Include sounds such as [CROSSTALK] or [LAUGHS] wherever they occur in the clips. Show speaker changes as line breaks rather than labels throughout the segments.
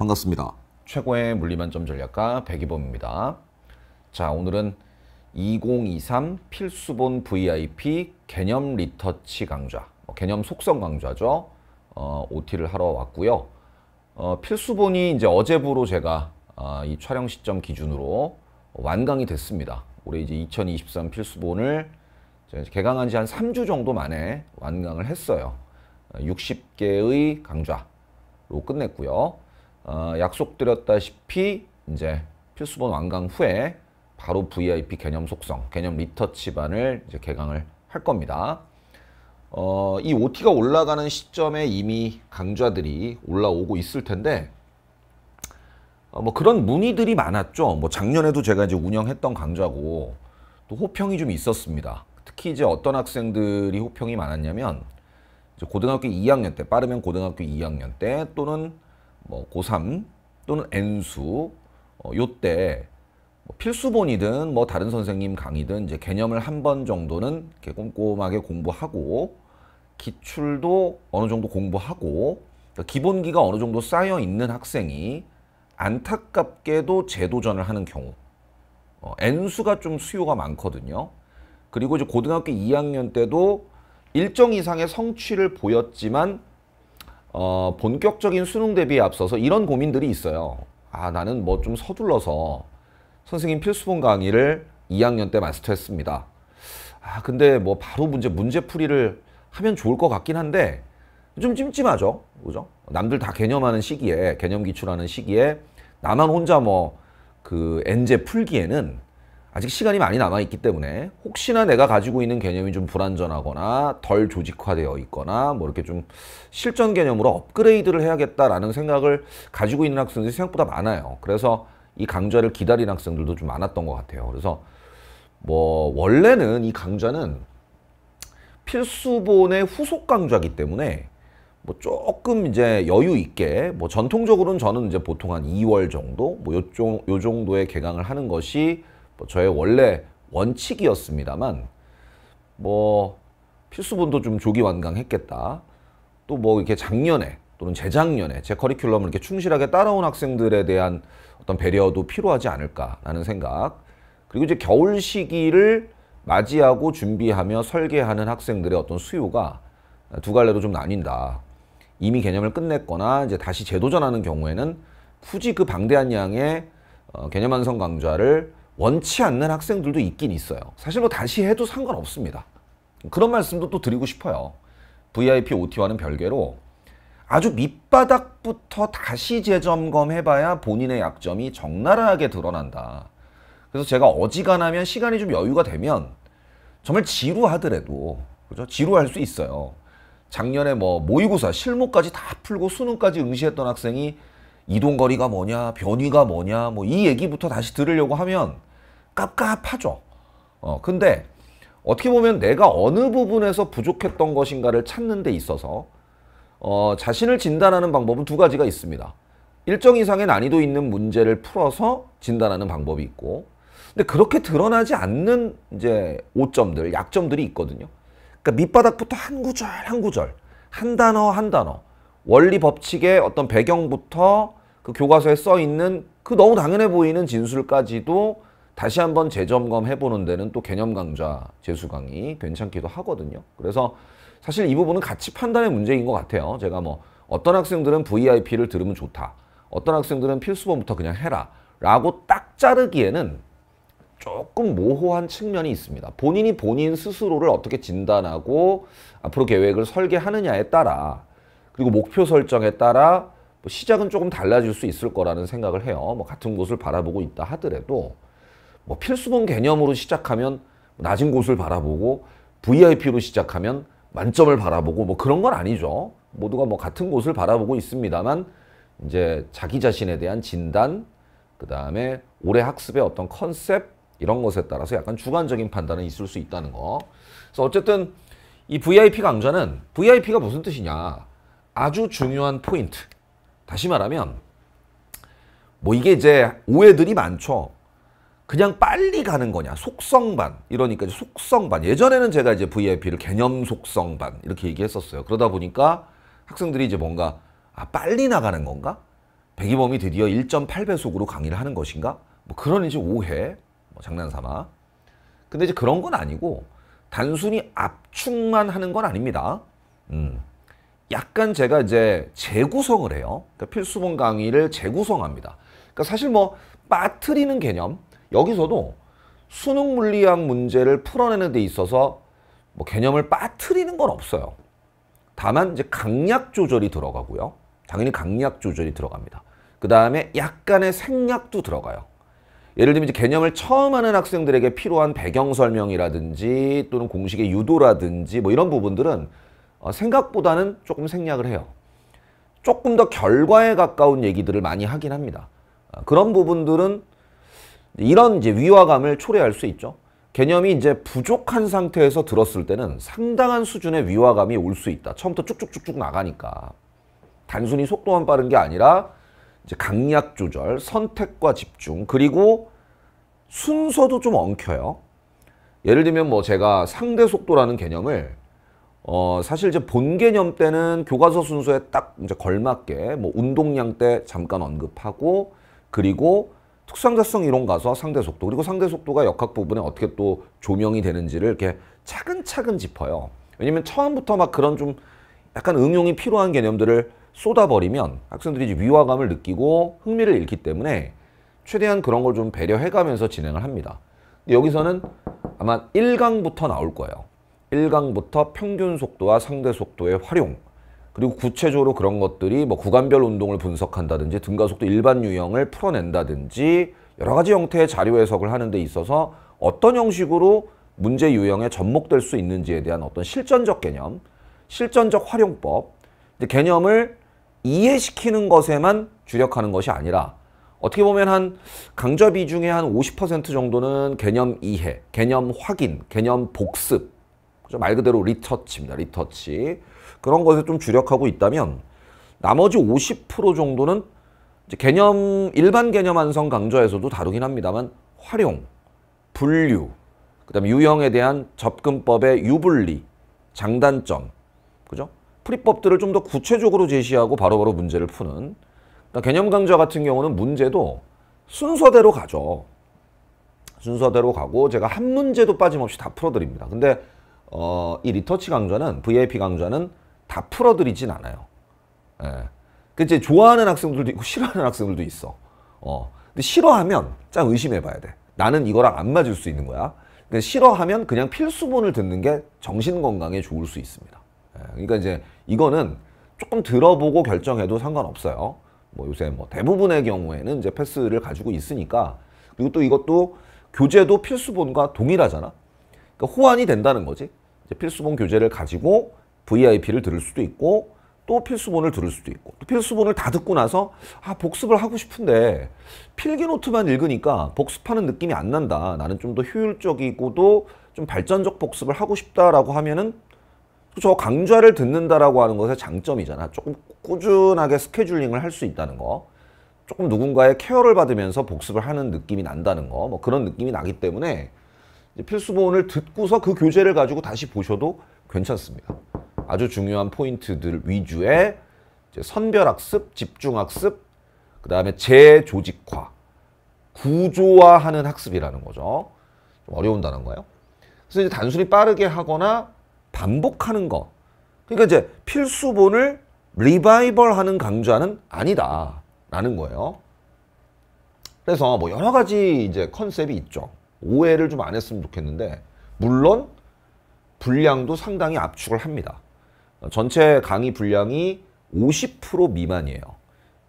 반갑습니다. 최고의 물리만점 전략가 백이범입니다. 자, 오늘은 2023 필수본 VIP 개념 리터치 강좌, 어, 개념 속성 강좌죠. 어, OT를 하러 왔고요. 어, 필수본이 이제 어제부로 제가 어, 이 촬영 시점 기준으로 완강이 됐습니다. 올해 이제 2023 필수본을 개강한 지 한 3주 정도 만에 완강을 했어요. 60개의 강좌로 끝냈고요. 어, 약속드렸다시피 이제 필수본 완강 후에 바로 VIP 개념 속성, 개념 리터치반을 이제 개강을 할 겁니다. 어, 이 OT가 올라가는 시점에 이미 강좌들이 올라오고 있을 텐데 어, 뭐 그런 문의들이 많았죠. 뭐 작년에도 제가 이제 운영했던 강좌고 또 호평이 좀 있었습니다. 특히 이제 어떤 학생들이 호평이 많았냐면 고등학교 2학년 때 빠르면 고등학교 2학년 때 또는 뭐 고3 또는 N수 어, 요때 뭐 필수본이든 뭐 다른 선생님 강의든 이제 개념을 한 번 정도는 이렇게 꼼꼼하게 공부하고 기출도 어느 정도 공부하고 그러니까 기본기가 어느 정도 쌓여 있는 학생이 안타깝게도 재도전을 하는 경우 어, N수가 좀 수요가 많거든요. 그리고 이제 고등학교 2학년 때도 일정 이상의 성취를 보였지만 어, 본격적인 수능 대비에 앞서서 이런 고민들이 있어요. 아 나는 뭐 좀 서둘러서 선생님 필수본 강의를 2학년 때 마스터했습니다. 아 근데 뭐 바로 문제 문제풀이를 하면 좋을 것 같긴 한데 좀 찜찜하죠. 그죠? 남들 다 개념하는 시기에 개념 기출하는 시기에 나만 혼자 뭐 그 엔제 풀기에는 아직 시간이 많이 남아있기 때문에 혹시나 내가 가지고 있는 개념이 좀 불완전하거나 덜 조직화되어 있거나 뭐 이렇게 좀 실전 개념으로 업그레이드를 해야겠다라는 생각을 가지고 있는 학생들이 생각보다 많아요. 그래서 이 강좌를 기다리는 학생들도 좀 많았던 것 같아요. 그래서 뭐 원래는 이 강좌는 필수본의 후속 강좌이기 때문에 뭐 조금 이제 여유 있게 뭐 전통적으로는 저는 이제 보통 한 2월 정도 뭐 요쪽 요 정도의 개강을 하는 것이 뭐 저의 원래 원칙이었습니다만 뭐 필수본도 좀 조기 완강했겠다. 또 뭐 이렇게 작년에 또는 재작년에 제 커리큘럼을 이렇게 충실하게 따라온 학생들에 대한 어떤 배려도 필요하지 않을까라는 생각. 그리고 이제 겨울 시기를 맞이하고 준비하며 설계하는 학생들의 어떤 수요가 두 갈래로 좀 나뉜다. 이미 개념을 끝냈거나 이제 다시 재도전하는 경우에는 굳이 그 방대한 양의 어, 개념 완성 강좌를 원치 않는 학생들도 있긴 있어요. 사실 뭐 다시 해도 상관없습니다. 그런 말씀도 또 드리고 싶어요. VIP OT와는 별개로 아주 밑바닥부터 다시 재점검해봐야 본인의 약점이 적나라하게 드러난다. 그래서 제가 어지간하면 시간이 좀 여유가 되면 정말 지루하더라도 그죠? 지루할 수 있어요. 작년에 뭐 모의고사 실무까지 다 풀고 수능까지 응시했던 학생이 이동거리가 뭐냐, 변위가 뭐냐, 뭐 이 얘기부터 다시 들으려고 하면 깝깝하죠. 어, 근데 어떻게 보면 내가 어느 부분에서 부족했던 것인가를 찾는 데 있어서 어, 자신을 진단하는 방법은 두 가지가 있습니다. 일정 이상의 난이도 있는 문제를 풀어서 진단하는 방법이 있고 근데 그렇게 드러나지 않는 이제 오점들, 약점들이 있거든요. 그러니까 밑바닥부터 한 구절 한 구절, 한 단어 한 단어, 원리 법칙의 어떤 배경부터 그 교과서에 써 있는 그 너무 당연해 보이는 진술까지도 다시 한번 재점검해 보는 데는 또 개념 강좌 재수 강의 괜찮기도 하거든요. 그래서 사실 이 부분은 가치 판단의 문제인 것 같아요. 제가 뭐 어떤 학생들은 VIP를 들으면 좋다. 어떤 학생들은 필수본부터 그냥 해라. 라고 딱 자르기에는 조금 모호한 측면이 있습니다. 본인이 본인 스스로를 어떻게 진단하고 앞으로 계획을 설계하느냐에 따라 그리고 목표 설정에 따라 뭐 시작은 조금 달라질 수 있을 거라는 생각을 해요. 뭐 같은 곳을 바라보고 있다 하더라도 뭐 필수본 개념으로 시작하면 낮은 곳을 바라보고 VIP로 시작하면 만점을 바라보고 뭐 그런 건 아니죠. 모두가 뭐 같은 곳을 바라보고 있습니다만 이제 자기 자신에 대한 진단, 그 다음에 올해 학습의 어떤 컨셉 이런 것에 따라서 약간 주관적인 판단은 있을 수 있다는 거. 그래서 어쨌든 이 VIP 강좌는 VIP가 무슨 뜻이냐? 아주 중요한 포인트. 다시 말하면 뭐 이게 이제 오해들이 많죠. 그냥 빨리 가는 거냐 속성반 이러니까 속성반 예전에는 제가 이제 VIP를 개념 속성반 이렇게 얘기했었어요 그러다 보니까 학생들이 이제 뭔가 아 빨리 나가는 건가 백이범이 드디어 1.8배속으로 강의를 하는 것인가? 뭐 그런 이제 오해, 뭐 장난삼아. 근데 이제 그런 건 아니고 단순히 압축만 하는 건 아닙니다. 음. 약간 제가 이제 재구성을 해요. 그러니까 필수본 강의를 재구성합니다. 그러니까 사실 뭐 빠트리는 개념 여기서도 수능 물리학 문제를 풀어내는 데 있어서 뭐 개념을 빠트리는 건 없어요. 다만 이제 강약 조절이 들어가고요. 당연히 강약 조절이 들어갑니다. 그 다음에 약간의 생략도 들어가요. 예를 들면 이제 개념을 처음 하는 학생들에게 필요한 배경 설명이라든지 또는 공식의 유도라든지 뭐 이런 부분들은 어, 생각보다는 조금 생략을 해요. 조금 더 결과에 가까운 얘기들을 많이 하긴 합니다. 어, 그런 부분들은 이런 이제 위화감을 초래할 수 있죠. 개념이 이제 부족한 상태에서 들었을 때는 상당한 수준의 위화감이 올 수 있다. 처음부터 쭉쭉쭉쭉 나가니까. 단순히 속도만 빠른 게 아니라 이제 강약 조절, 선택과 집중, 그리고 순서도 좀 엉켜요. 예를 들면 뭐 제가 상대 속도라는 개념을 어 사실 이제 본 개념 때는 교과서 순서에 딱 이제 걸맞게 뭐 운동량 때 잠깐 언급하고 그리고 특상자성 이론 가서 상대 속도 그리고 상대 속도가 역학 부분에 어떻게 또 조명이 되는지를 이렇게 차근차근 짚어요. 왜냐면 처음부터 막 그런 좀 약간 응용이 필요한 개념들을 쏟아버리면 학생들이 위화감을 느끼고 흥미를 잃기 때문에 최대한 그런 걸 좀 배려해가면서 진행을 합니다. 근데 여기서는 아마 1강부터 나올 거예요. 1강부터 평균 속도와 상대 속도의 활용 그리고 구체적으로 그런 것들이 뭐 구간별 운동을 분석한다든지 등가속도 일반 유형을 풀어낸다든지 여러 가지 형태의 자료 해석을 하는 데 있어서 어떤 형식으로 문제 유형에 접목될 수 있는지에 대한 어떤 실전적 개념, 실전적 활용법, 개념을 이해시키는 것에만 주력하는 것이 아니라 어떻게 보면 한 강좌 비중의 한 50% 정도는 개념 이해, 개념 확인, 개념 복습, 말 그대로 리터치입니다. 리터치. 그런 것에 좀 주력하고 있다면 나머지 50% 정도는 개념 일반 개념 완성 강좌에서도 다루긴 합니다만 활용, 분류, 그다음에 유형에 대한 접근법의 유불리, 장단점, 그죠? 풀이법들을 좀 더 구체적으로 제시하고 바로바로 바로 문제를 푸는 그러니까 개념 강좌 같은 경우는 문제도 순서대로 가죠. 순서대로 가고 제가 한 문제도 빠짐없이 다 풀어드립니다. 근데 어, 이 리터치 강좌는 VIP 강좌는 다 풀어드리진 않아요. 예. 그 이제 좋아하는 학생들도 있고 싫어하는 학생들도 있어. 어. 근데 싫어하면 짱 의심해봐야 돼. 나는 이거랑 안 맞을 수 있는 거야. 그러니까 싫어하면 그냥 필수본을 듣는 게 정신 건강에 좋을 수 있습니다. 예. 그러니까 이제 이거는 조금 들어보고 결정해도 상관없어요. 뭐 요새 뭐 대부분의 경우에는 이제 패스를 가지고 있으니까 그리고 또 이것도 교재도 필수본과 동일하잖아. 그러니까 호환이 된다는 거지. 필수본 교재를 가지고 VIP를 들을 수도 있고 또 필수본을 들을 수도 있고 또 필수본을 다 듣고 나서 아 복습을 하고 싶은데 필기 노트만 읽으니까 복습하는 느낌이 안 난다. 나는 좀 더 효율적이고도 좀 발전적 복습을 하고 싶다라고 하면은 저 강좌를 듣는다라고 하는 것의 장점이잖아. 조금 꾸준하게 스케줄링을 할 수 있다는 거. 조금 누군가의 케어를 받으면서 복습을 하는 느낌이 난다는 거. 뭐 그런 느낌이 나기 때문에 필수본을 듣고서 그 교재를 가지고 다시 보셔도 괜찮습니다. 아주 중요한 포인트들 위주의 선별학습, 집중학습, 그 다음에 재조직화, 구조화하는 학습이라는 거죠. 좀 어려운 단어인가요? 그래서 이제 단순히 빠르게 하거나 반복하는 것. 그러니까 이제 필수본을 리바이벌하는 강좌는 아니다라는 거예요. 그래서 뭐 여러 가지 이제 컨셉이 있죠. 오해를 좀 안 했으면 좋겠는데 물론 분량도 상당히 압축을 합니다. 전체 강의 분량이 50% 미만이에요.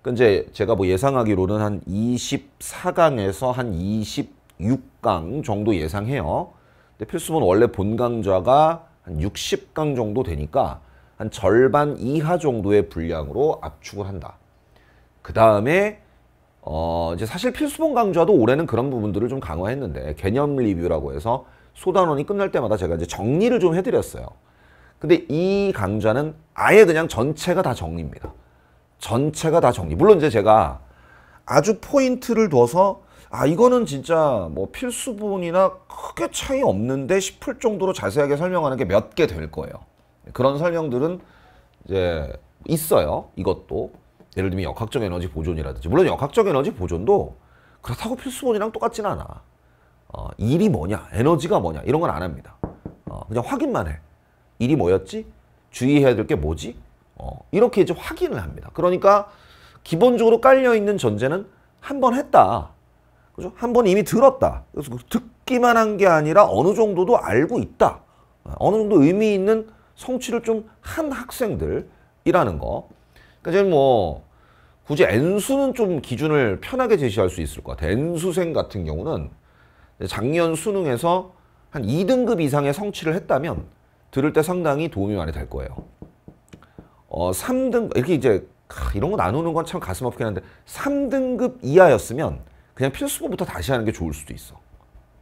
그 이제 제가 뭐 예상하기로는 한 24강에서 한 26강 정도 예상해요. 근데 필수본 원래 본 강좌가 한 60강 정도 되니까 한 절반 이하 정도의 분량으로 압축을 한다. 그 다음에 어 이제 사실 필수본 강좌도 올해는 그런 부분들을 좀 강화했는데 개념 리뷰라고 해서 소단원이 끝날 때마다 제가 이제 정리를 좀 해드렸어요. 근데 이 강좌는 아예 그냥 전체가 다 정리입니다. 전체가 다 정리. 물론 이제 제가 아주 포인트를 둬서 아 이거는 진짜 뭐 필수본이나 크게 차이 없는데 싶을 정도로 자세하게 설명하는 게 몇 개 될 거예요. 그런 설명들은 이제 있어요. 이것도 예를 들면 역학적 에너지 보존이라든지 물론 역학적 에너지 보존도 그렇다고 필수본이랑 똑같진 않아. 어, 일이 뭐냐, 에너지가 뭐냐 이런 건 안 합니다. 어, 그냥 확인만 해. 일이 뭐였지? 주의해야 될 게 뭐지? 어, 이렇게 이제 확인을 합니다. 그러니까 기본적으로 깔려 있는 전제는 한 번 했다. 그죠? 한 번 이미 들었다. 그래서 듣기만 한 게 아니라 어느 정도도 알고 있다. 어, 어느 정도 의미 있는 성취를 좀 한 학생들이라는 거. 그러니까 지금 뭐 굳이 N수는 좀 기준을 편하게 제시할 수 있을 것 같아요. N수생 같은 경우는 작년 수능에서 한 2등급 이상의 성취를 했다면 들을 때 상당히 도움이 많이 될 거예요. 어, 3등 이렇게 이제 이런 거 나누는 건 참 가슴 아프긴 한데 3등급 이하였으면 그냥 필수부부터 다시 하는 게 좋을 수도 있어.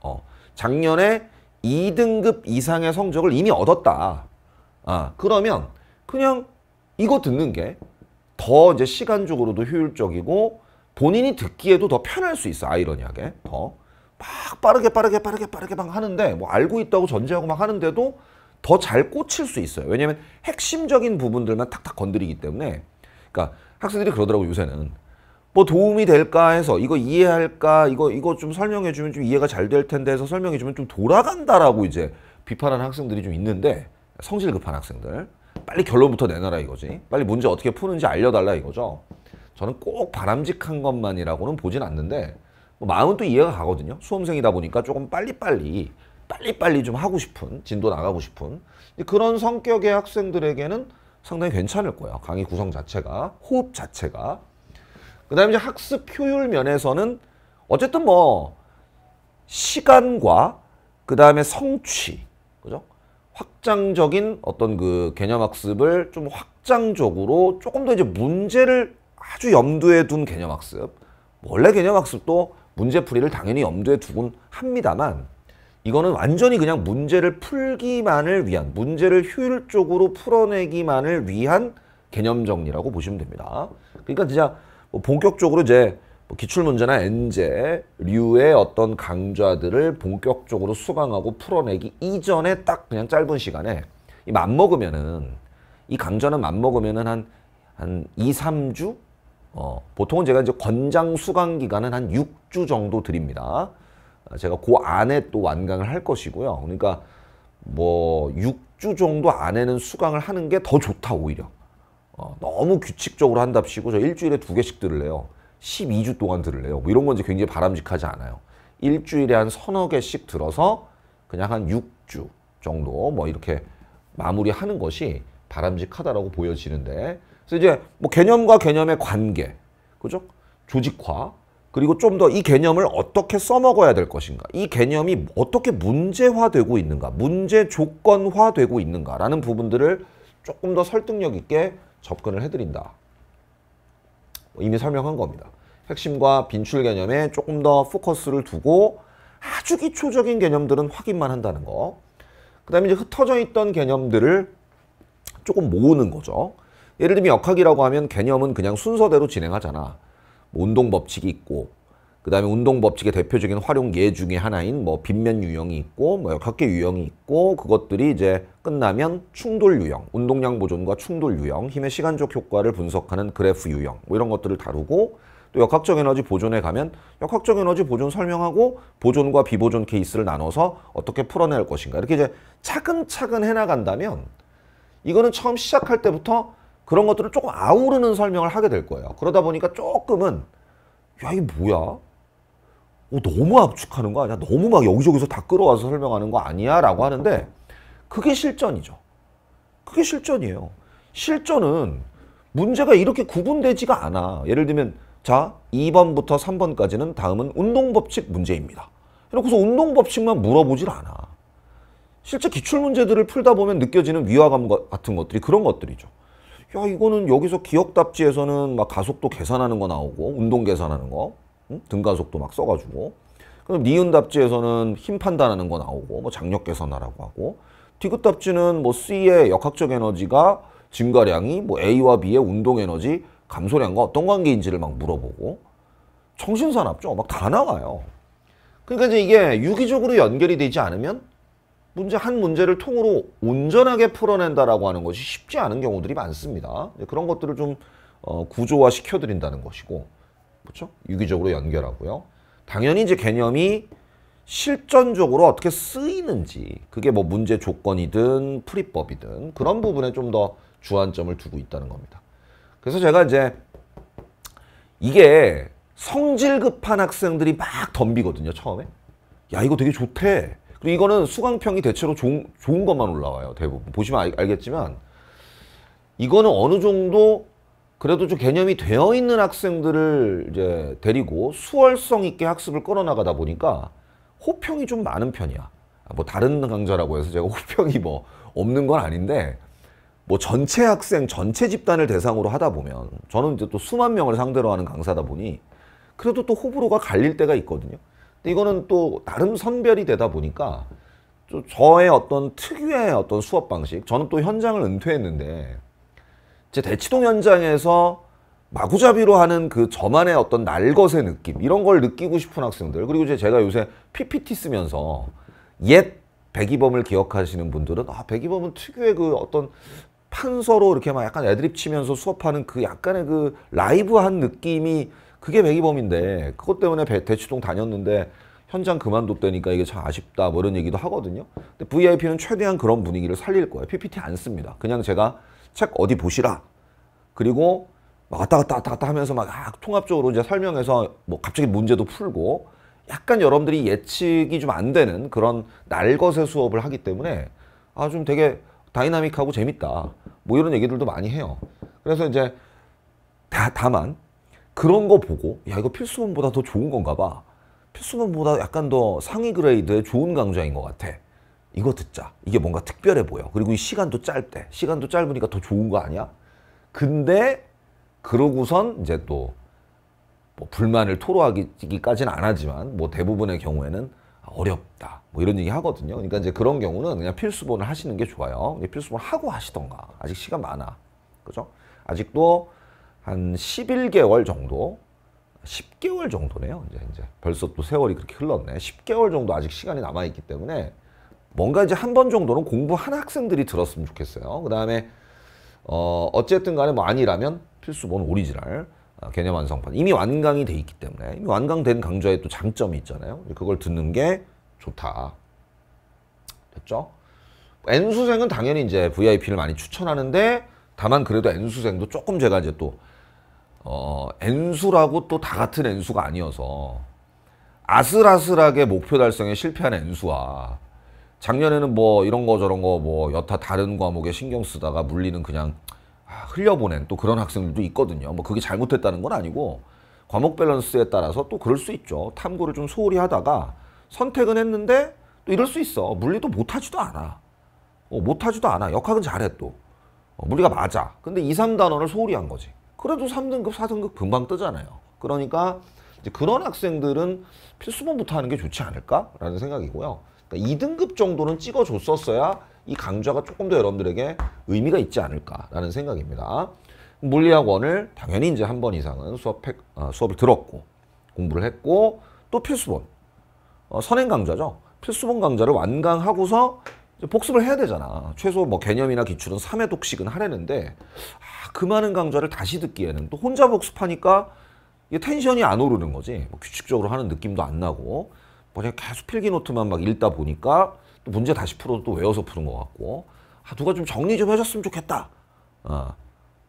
어, 작년에 2등급 이상의 성적을 이미 얻었다. 아, 그러면 그냥 이거 듣는 게 더 이제 시간적으로도 효율적이고 본인이 듣기에도 더 편할 수 있어. 아이러니하게. 더. 막 빠르게 빠르게 빠르게 빠르게 막 하는데 뭐 알고 있다고 전제하고 막 하는데도 더 잘 꽂힐 수 있어요. 왜냐하면 핵심적인 부분들만 탁탁 건드리기 때문에 그러니까 학생들이 그러더라고 요새는 뭐 도움이 될까 해서 이거 이해할까 이거 이거 좀 설명해 주면 좀 이해가 잘 될 텐데 해서 설명해 주면 좀 돌아간다라고 이제 비판하는 학생들이 좀 있는데 성질 급한 학생들 빨리 결론부터 내놔라 이거지. 빨리 문제 어떻게 푸는지 알려달라 이거죠. 저는 꼭 바람직한 것만이라고는 보진 않는데 뭐 마음은 또 이해가 가거든요. 수험생이다 보니까 조금 빨리빨리 빨리빨리 좀 하고 싶은 진도 나가고 싶은. 그런 성격의 학생들에게는 상당히 괜찮을 거예요. 강의 구성 자체가 호흡 자체가. 그 다음에 이제 학습 효율 면에서는 어쨌든 뭐 시간과 그 다음에 성취. 그죠 확장적인 어떤 그 개념 학습을 좀 확장적으로 조금 더 이제 문제를 아주 염두에 둔 개념 학습. 원래 개념 학습도 문제풀이를 당연히 염두에 두곤 합니다만 이거는 완전히 그냥 문제를 풀기만을 위한 문제를 효율적으로 풀어내기만을 위한 개념 정리라고 보시면 됩니다. 그러니까 진짜 뭐 본격적으로 이제 뭐 기출문제나 엔제 류의 어떤 강좌들을 본격적으로 수강하고 풀어내기 이전에 딱 그냥 짧은 시간에 이 맘먹으면은 이 강좌는 맘먹으면은 한, 한 2, 3주? 어, 보통은 제가 이제 권장 수강 기간은 한 6주 정도 드립니다. 아, 제가 그 안에 또 완강을 할 것이고요. 그러니까 뭐 6주 정도 안에는 수강을 하는 게 더 좋다 오히려. 어, 너무 규칙적으로 한답시고 저 일주일에 두 개씩 들을래요. 12주 동안 들을래요. 뭐 이런 건 이제 굉장히 바람직하지 않아요. 일주일에 한 서너 개씩 들어서 그냥 한 6주 정도 뭐 이렇게 마무리하는 것이 바람직하다라고 보여지는데 그래서 이제 뭐 개념과 개념의 관계 그죠? 조직화 그리고 좀 더 이 개념을 어떻게 써먹어야 될 것인가 이 개념이 어떻게 문제화되고 있는가 문제 조건화되고 있는가라는 부분들을 조금 더 설득력 있게 접근을 해드린다 이미 설명한 겁니다. 핵심과 빈출 개념에 조금 더 포커스를 두고 아주 기초적인 개념들은 확인만 한다는 거. 그 다음에 이제 흩어져 있던 개념들을 조금 모으는 거죠. 예를 들면 역학이라고 하면 개념은 그냥 순서대로 진행하잖아. 뭐 운동 법칙이 있고, 그 다음에 운동 법칙의 대표적인 활용 예 중에 하나인 뭐 빗면 유형이 있고, 뭐 역학계 유형이 있고, 그것들이 이제 끝나면 충돌 유형, 운동량 보존과 충돌 유형, 힘의 시간적 효과를 분석하는 그래프 유형, 뭐 이런 것들을 다루고, 또 역학적 에너지 보존에 가면 역학적 에너지 보존 설명하고 보존과 비보존 케이스를 나눠서 어떻게 풀어낼 것인가 이렇게 이제 차근차근 해나간다면 이거는 처음 시작할 때부터 그런 것들을 조금 아우르는 설명을 하게 될 거예요. 그러다 보니까 조금은 야 이게 뭐야? 어, 너무 압축하는 거 아니야? 너무 막 여기저기서 다 끌어와서 설명하는 거 아니야? 라고 하는데 그게 실전이죠. 그게 실전이에요. 실전은 문제가 이렇게 구분되지가 않아. 예를 들면 자 2번부터 3번까지는 다음은 운동법칙 문제입니다. 이렇게서 운동법칙만 물어보질 않아. 실제 기출문제들을 풀다 보면 느껴지는 위화감 같은 것들이 그런 것들이죠. 야 이거는 여기서 기억답지에서는 막 가속도 계산하는 거 나오고 운동 계산하는 거 응? 등가속도 막 써가지고 그럼 니은 답지에서는 힘 판단하는 거 나오고 뭐 장력 계산하라고 하고 디귿답지는 뭐 C의 역학적 에너지가 증가량이 뭐 A와 B의 운동 에너지 감소량과 어떤 관계인지를 막 물어보고 정신사납죠. 막 다 나와요. 그러니까 이제 이게 유기적으로 연결이 되지 않으면 문제 한 문제를 통으로 온전하게 풀어낸다라고 하는 것이 쉽지 않은 경우들이 많습니다. 그런 것들을 좀 어, 구조화 시켜드린다는 것이고, 그렇죠? 유기적으로 연결하고요. 당연히 이제 개념이 실전적으로 어떻게 쓰이는지, 그게 뭐 문제 조건이든 풀이법이든 그런 부분에 좀 더 주안점을 두고 있다는 겁니다. 그래서 제가 이제 이게 성질 급한 학생들이 막 덤비거든요, 처음에. 야, 이거 되게 좋대. 그리고 이거는 수강평이 대체로 좋은, 좋은 것만 올라와요, 대부분. 보시면 알, 알겠지만, 이거는 어느 정도 그래도 좀 개념이 되어 있는 학생들을 이제 데리고 수월성 있게 학습을 끌어나가다 보니까 호평이 좀 많은 편이야. 뭐 다른 강좌라고 해서 제가 [LAUGHS] 호평이 뭐 없는 건 아닌데 뭐 전체 학생 전체 집단을 대상으로 하다 보면 저는 이제 또 수만 명을 상대로 하는 강사다 보니 그래도 또 호불호가 갈릴 때가 있거든요. 근데 이거는 또 나름 선별이 되다 보니까 또 저의 어떤 특유의 어떤 수업 방식 저는 또 현장을 은퇴했는데 제 대치동 현장에서 마구잡이로 하는 그 저만의 어떤 날것의 느낌 이런 걸 느끼고 싶은 학생들 그리고 이제 제가 요새 PPT 쓰면서 옛 백이범을 기억하시는 분들은 아 백이범은 특유의 그 어떤 판서로 이렇게 막 약간 애드립 치면서 수업하는 그 약간의 그 라이브한 느낌이 그게 백이범인데 그것 때문에 대치동 다녔는데 현장 그만뒀다니까 이게 참 아쉽다 뭐 이런 얘기도 하거든요. 근데 VIP는 최대한 그런 분위기를 살릴 거예요. PPT 안 씁니다. 그냥 제가 책 어디 보시라. 그리고 막 왔다 갔다 왔다 갔다 하면서 막 아, 통합적으로 이제 설명해서 뭐 갑자기 문제도 풀고 약간 여러분들이 예측이 좀 안 되는 그런 날것의 수업을 하기 때문에 아 좀 되게 dynamic하고 재밌다. 뭐 이런 얘기들도 많이 해요. 그래서 이제 다, 다만 그런 거 보고 야 이거 필수본보다 더 좋은 건가 봐. 필수본보다 약간 더 상위 grade의 좋은 강좌인 것 같아. 이거 듣자. 이게 뭔가 특별해 보여. 그리고 이 시간도 짧대. 시간도 짧으니까 더 좋은 거 아니야? 근데 그러고선 이제 또 뭐 불만을 토로하기까지는 안 하지만 뭐 대부분의 경우에는 어렵다. 뭐 이런 얘기 하거든요. 그러니까 이제 그런 경우는 그냥 필수본을 하시는 게 좋아요. 필수본 하고 하시던가. 아직 시간 많아. 그죠? 아직도 한 11개월 정도 10개월 정도네요. 이제 이제 벌써 또 세월이 그렇게 흘렀네. 10개월 정도 아직 시간이 남아 있기 때문에 뭔가 이제 한 번 정도는 공부한 학생들이 들었으면 좋겠어요. 그 다음에 어 어쨌든 간에 뭐 아니라면 필수본 오리지널 어, 개념 완성판 이미 완강이 돼 있기 때문에 이미 완강된 강좌에 또 장점이 있잖아요. 그걸 듣는 게 좋다. 됐죠? N수생은 당연히 이제 VIP를 많이 추천하는데 다만 그래도 N수생도 조금 제가 이제 또 어, N수라고 또 다 같은 N수가 아니어서 아슬아슬하게 목표 달성에 실패한 N수와 작년에는 뭐 이런 거 저런 거 뭐 여타 다른 과목에 신경 쓰다가 물리는 그냥 아, 흘려보낸 또 그런 학생들도 있거든요. 뭐 그게 잘못했다는 건 아니고 과목 밸런스에 따라서 또 그럴 수 있죠. 탐구를 좀 소홀히 하다가 선택은 했는데 또 이럴 수 있어. 물리도 못하지도 않아. 어, 못하지도 않아. 역학은 잘해 또. 어, 물리가 맞아. 근데 2, 3단원을 소홀히 한 거지. 그래도 3등급, 4등급 금방 뜨잖아요. 그러니까 이제 그런 학생들은 필수본부터 하는 게 좋지 않을까라는 생각이고요. 그러니까 2등급 정도는 찍어줬었어야 이 강좌가 조금 더 여러분들에게 의미가 있지 않을까라는 생각입니다. 물리학 원을 당연히 이제 한 번 이상은 수업 어, 수업을 들었고 공부를 했고 또 필수본 어, 선행 강좌죠. 필수본 강좌를 완강하고서 복습을 해야 되잖아. 최소 뭐 개념이나 기출은 3회 독식은 하려는데 아, 그 많은 강좌를 다시 듣기에는 또 혼자 복습하니까 텐션이 안 오르는 거지. 뭐 규칙적으로 하는 느낌도 안 나고 뭐 그냥 계속 필기 노트만 막 읽다 보니까 또 문제 다시 풀어도 또 외워서 푸는 것 같고 아, 누가 좀 정리 좀 해줬으면 좋겠다. 어,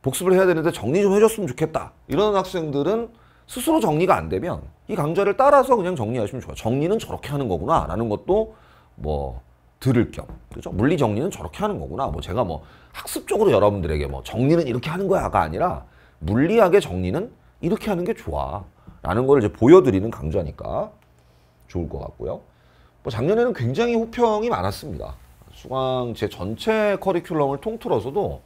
복습을 해야 되는데 정리 좀 해줬으면 좋겠다. 이런 학생들은 스스로 정리가 안 되면 이 강좌를 따라서 그냥 정리하시면 좋아요. 정리는 저렇게 하는 거구나 라는 것도 뭐 들을 겸 그죠? 물리 정리는 저렇게 하는 거구나. 뭐 제가 뭐 학습적으로 여러분들에게 뭐 정리는 이렇게 하는 거야가 아니라 물리학의 정리는 이렇게 하는 게 좋아. 라는 걸 이제 보여드리는 강좌니까 좋을 것 같고요. 뭐 작년에는 굉장히 호평이 많았습니다. 수강 제 전체 커리큘럼을 통틀어서도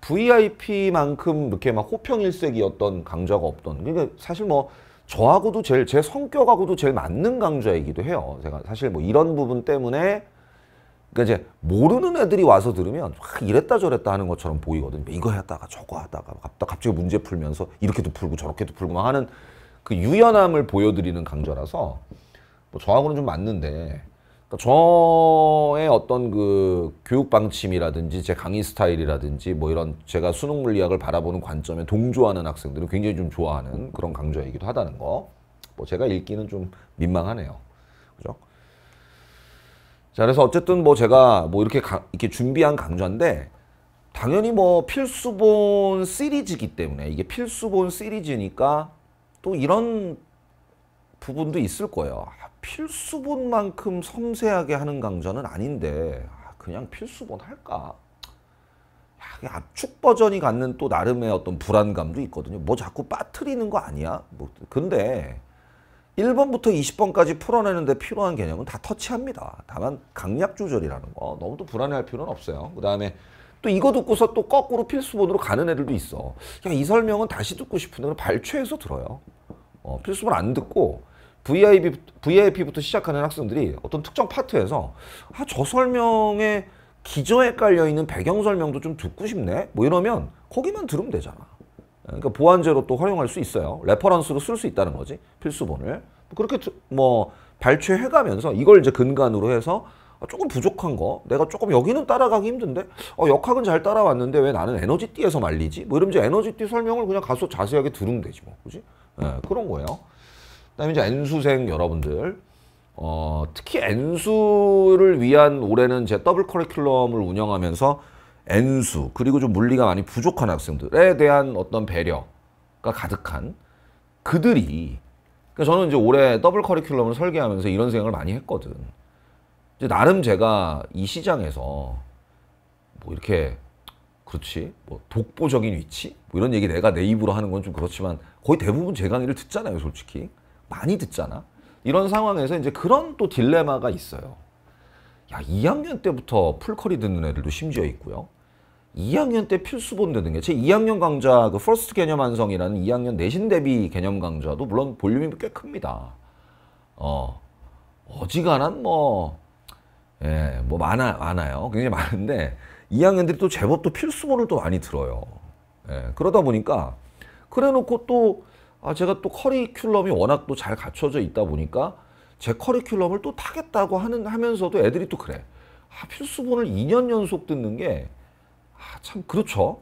VIP만큼 이렇게 막 호평일색이었던 강좌가 없던 그러니까 사실 뭐 저하고도 제일 제 성격하고도 제일 맞는 강좌이기도 해요. 제가 사실 뭐 이런 부분 때문에 그러니까 이제 모르는 애들이 와서 들으면 막 이랬다 저랬다 하는 것처럼 보이거든요. 이거 했다가 저거 하다가 갑자기 문제 풀면서 이렇게도 풀고 저렇게도 풀고 막 하는 그 유연함을 보여드리는 강좌라서 뭐 저하고는 좀 맞는데 그러니까 저의 어떤 그 교육 방침이라든지 제 강의 스타일이라든지 뭐 이런 제가 수능 물리학을 바라보는 관점에 동조하는 학생들은 굉장히 좀 좋아하는 그런 강좌이기도 하다는 거. 뭐 제가 읽기는 좀 민망하네요. 그죠? 자, 그래서 어쨌든 뭐 제가 뭐 이렇게 가, 이렇게 준비한 강좌인데 당연히 뭐 필수본 시리즈이기 때문에 이게 필수본 시리즈니까 또 이런 부분도 있을 거예요. 아, 필수본만큼 섬세하게 하는 강좌는 아닌데 아, 그냥 필수본 할까? 야, 압축 버전이 갖는 또 나름의 어떤 불안감도 있거든요. 뭐 자꾸 빠트리는 거 아니야? 뭐 근데 1번부터 20번까지 풀어내는데 필요한 개념은 다 터치합니다. 다만 강약 조절이라는 거 너무 또 불안해할 필요는 없어요. 그 다음에 또 이거 듣고서 또 거꾸로 필수본으로 가는 애들도 있어. 야, 이 설명은 다시 듣고 싶은데 발췌해서 들어요. 어, 필수본 안 듣고 VIP, VIP부터 시작하는 학생들이 어떤 특정 파트에서 아, 저 설명에 기저에 깔려 있는 배경 설명도 좀 듣고 싶네. 뭐 이러면 거기만 들으면 되잖아. 그러니까 보완제로 또 활용할 수 있어요. reference로 쓸 수 있다는 거지. 필수본을. 그렇게 뭐 발췌해가면서 이걸 이제 근간으로 해서 조금 부족한 거, 내가 조금 여기는 따라가기 힘든데, 어, 역학은 잘 따라왔는데 왜 나는 에너지띠에서 말리지? 뭐 이러면 이제 에너지띠 설명을 그냥 가서 자세하게 들으면 되지 뭐, 그지? 네, 그런 거예요. 그다음에 이제 N수생 여러분들, 어, 특히 N수를 위한 올해는 제 더블 커리큘럼을 운영하면서 N수 그리고 좀 물리가 많이 부족한 학생들에 대한 어떤 배려가 가득한 그들이 그러니까 저는 이제 올해 더블 커리큘럼을 설계하면서 이런 생각을 많이 했거든. 이제 나름 제가 이 시장에서 뭐 이렇게 그렇지 뭐 독보적인 위치 뭐 이런 얘기 내가 내 입으로 하는 건 좀 그렇지만 거의 대부분 제 강의를 듣잖아요, 솔직히 많이 듣잖아. 이런 상황에서 이제 그런 또 딜레마가 있어요. 야, 2학년 때부터 풀커리 듣는 애들도 심지어 있고요. 2학년 때 필수본 듣는 게 제 2학년 강좌 그 First 개념 완성이라는 2학년 내신 대비 개념 강좌도 물론 볼륨이 꽤 큽니다. 어. 어지간한 뭐 예, 뭐 많아 많아요. 굉장히 많은데 2학년들이 또 제법 또 필수본을 또 많이 들어요. 예, 그러다 보니까 그래 놓고 또 아, 제가 또 커리큘럼이 워낙 또 잘 갖춰져 있다 보니까 제 커리큘럼을 또 타겠다고 하는 하면서도 애들이 또 그래. 아, 필수본을 2년 연속 듣는 게 아, 참 그렇죠.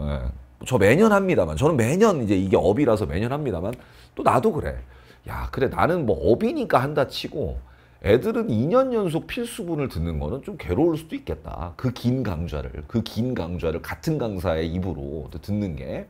예. 저 매년 합니다만 저는 매년 이제 이게 업이라서 매년 합니다만 또 나도 그래. 야 그래 나는 뭐 업이니까 한다 치고 애들은 2년 연속 필수분을 듣는 거는 좀 괴로울 수도 있겠다. 그 긴 강좌를 그 긴 강좌를 같은 강사의 입으로 듣는 게.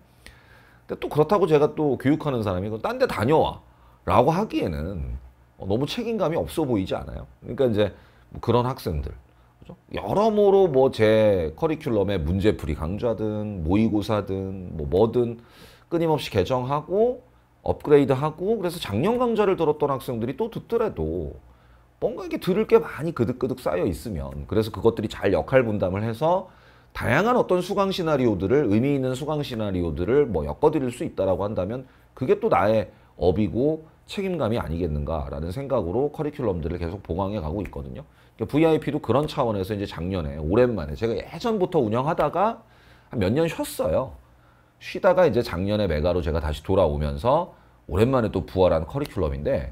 근데 또 그렇다고 제가 또 교육하는 사람이 딴데 다녀와 라고 하기에는 어, 너무 책임감이 없어 보이지 않아요? 그러니까 이제 뭐 그런 학생들. 그죠? 여러모로 뭐 제 커리큘럼에 문제풀이 강좌든 모의고사든 뭐 뭐든 끊임없이 개정하고 업그레이드하고 그래서 작년 강좌를 들었던 학생들이 또 듣더라도 뭔가 이게 들을 게 많이 그득그득 쌓여 있으면 그래서 그것들이 잘 역할 분담을 해서 다양한 어떤 수강 시나리오들을 의미 있는 수강 시나리오들을 뭐 엮어드릴 수 있다라고 한다면 그게 또 나의 업이고 책임감이 아니겠는가라는 생각으로 커리큘럼들을 계속 보강해 가고 있거든요. VIP도 그러니까 그런 차원에서 이제 작년에 오랜만에 제가 예전부터 운영하다가 한 몇 년 쉬었어요. 쉬다가 이제 작년에 메가로 제가 다시 돌아오면서 오랜만에 또 부활한 커리큘럼인데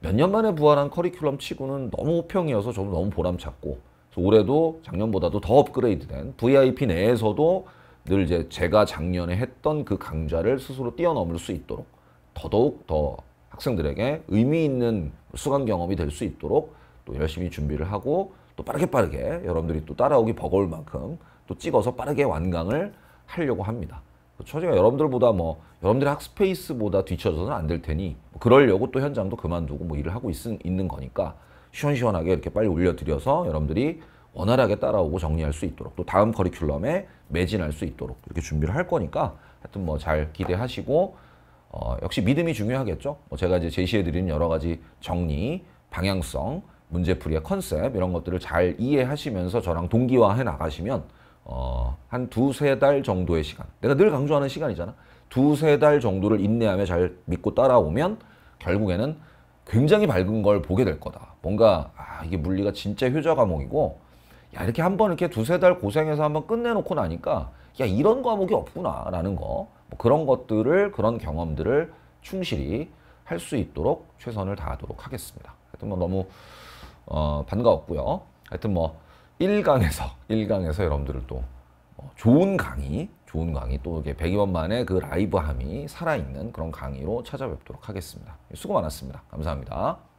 몇 년 만에 부활한 커리큘럼 치고는 너무 호평이어서 저도 너무 보람찼고 올해도 작년보다도 더 업그레이드된 VIP 내에서도 늘 이제 제가 작년에 했던 그 강좌를 스스로 뛰어넘을 수 있도록 더더욱 더 학생들에게 의미 있는 수강 경험이 될 수 있도록 또 열심히 준비를 하고 또 빠르게 빠르게 여러분들이 또 따라오기 버거울 만큼 또 찍어서 빠르게 완강을 하려고 합니다. 처제가 여러분들보다 뭐 여러분들의 학스페이스보다 뒤쳐져서는 안 될 테니 뭐 그러려고 또 현장도 그만두고 뭐 일을 하고 있, 있는 거니까 시원시원하게 이렇게 빨리 올려드려서 여러분들이 원활하게 따라오고 정리할 수 있도록 또 다음 커리큘럼에 매진할 수 있도록 이렇게 준비를 할 거니까 하여튼 뭐 잘 기대하시고 어, 역시 믿음이 중요하겠죠. 뭐 제가 이제 제시해드리는 여러 가지 정리, 방향성, 문제풀이의 컨셉 이런 것들을 잘 이해하시면서 저랑 동기화해 나가시면 어, 한 두세 달 정도의 시간 내가 늘 강조하는 시간이잖아. 두세 달 정도를 인내하며 잘 믿고 따라오면 결국에는 굉장히 밝은 걸 보게 될 거다. 뭔가 아, 이게 물리가 진짜 효자 과목이고 야 이렇게 한 번 이렇게 두세 달 고생해서 한번 끝내놓고 나니까 야 이런 과목이 없구나라는 거 뭐 그런 것들을 그런 경험들을 충실히 할 수 있도록 최선을 다하도록 하겠습니다. 하여튼 뭐 너무 어, 반가웠고요. 하여튼 뭐 1강에서 1강에서 [LAUGHS] 여러분들을 또 어, 좋은 강의, 좋은 강의 또 이게 100여 만의 그 라이브함이 살아있는 그런 강의로 찾아뵙도록 하겠습니다. 수고 많았습니다. 감사합니다.